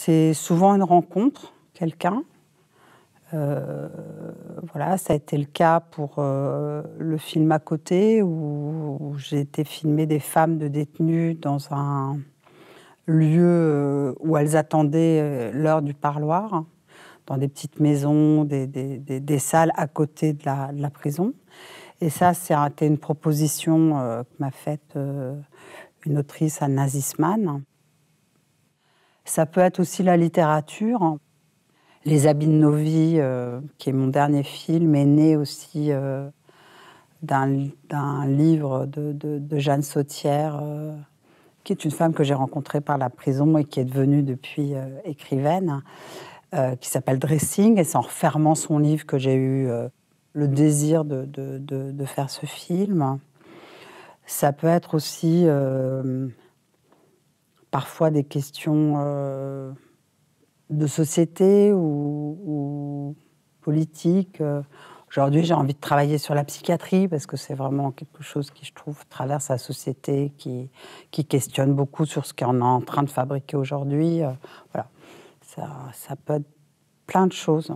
C'est souvent une rencontre, quelqu'un. Euh, voilà, ça a été le cas pour euh, le film à côté, où, j'ai été filmer des femmes de détenus dans un lieu euh, où elles attendaient l'heure du parloir, dans des petites maisons, des, salles à côté de la, prison. Et ça, c'était une proposition que m'a faite une autrice, Anna Zisman. Ça peut être aussi la littérature. Les habits de nos vies, euh, qui est mon dernier film, est né aussi euh, d'un livre de, Jeanne Sautière, euh, qui est une femme que j'ai rencontrée par la prison et qui est devenue depuis écrivaine, qui s'appelle Dressing. Et c'est en refermant son livre que j'ai eu le désir de, faire ce film. Ça peut être aussi parfois des questions euh, de société ou, politique. Aujourd'hui, j'ai envie de travailler sur la psychiatrie parce que c'est vraiment quelque chose qui, je trouve, traverse la société, qui, qui questionne beaucoup sur ce qu'on est en train de fabriquer aujourd'hui. Euh, voilà, ça, ça peut être plein de choses.